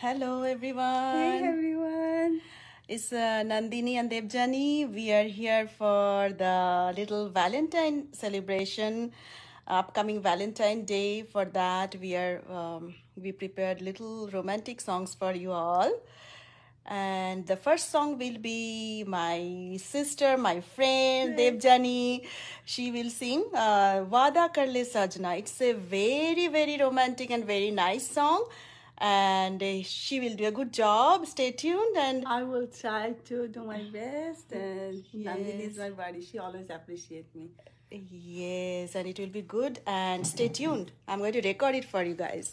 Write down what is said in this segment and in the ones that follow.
Hello, everyone. Hey everyone. It's uh, Nandini and Debjani. We are here for the little Valentine celebration, upcoming Valentine Day. For that, we are um, we prepared little romantic songs for you all. And the first song will be my sister, my friend Debjani. She will sing uh, Wada Karle Sajna. It's a very, very romantic and very nice song. And uh, she will do a good job. Stay tuned and I will try to do my best and Nandini Yes. is my buddy. She always appreciates me. Yes, and it will be good. And stay tuned. I'm going to record it for you guys.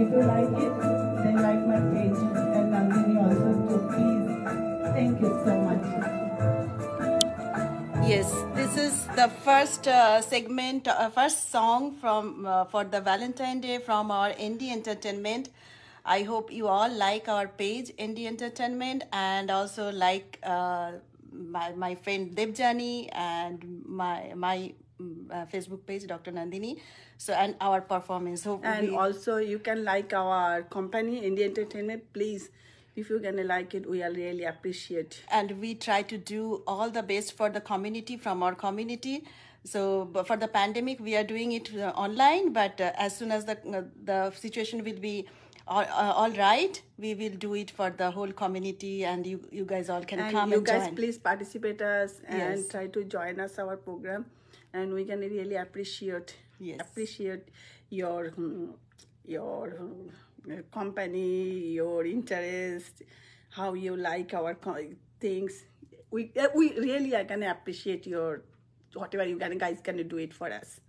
If you like it, then like my page and Nandini also. So please, thank you so much. Yes, this is the first uh, segment, uh, first song from uh, for the Valentine Day from our Indie Entertainment. I hope you all like our page Indie Entertainment and also like uh, my my friend Debjani and my my uh, Facebook page Dr. Nandini. So and our performance. So And we- also, you can like our company, India Entertainment. Please, if you're gonna like it, we are really appreciate. and we try to do all the best for the community from our community so for the pandemic we are doing it uh, online but uh, as soon as the uh, the situation will be all, uh, all right we will do it for the whole community and you you guys all can and come you and guys join please participate us and Yes. try to join us our program and we can really appreciate Yes. appreciate your mm, your mm, company your interest how you like our things. We uh, we really are gonna appreciate your whatever you gonna guys gonna do it for us.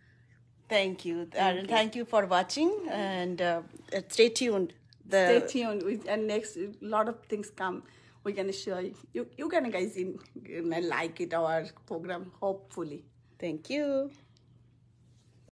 Thank you. And thank you for watching and uh, uh, stay tuned. The stay tuned. With and next a lot of things come. We're gonna show you. You, you gonna guys in, gonna like it our program hopefully thank you